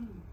Mm.